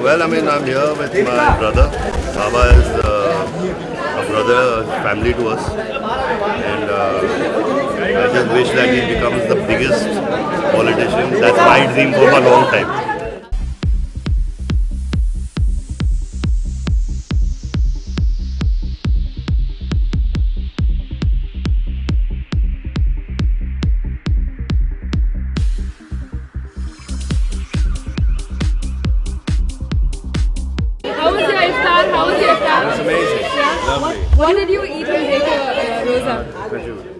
Well, I mean, I'm here with my brother. Baba is uh, a brother, family to us, and uh, I just wish that he becomes the biggest politician. That's my dream for a long time. How was your iftar? It's amazing. Yeah. What, what did you eat take a uh, roza? Kajur.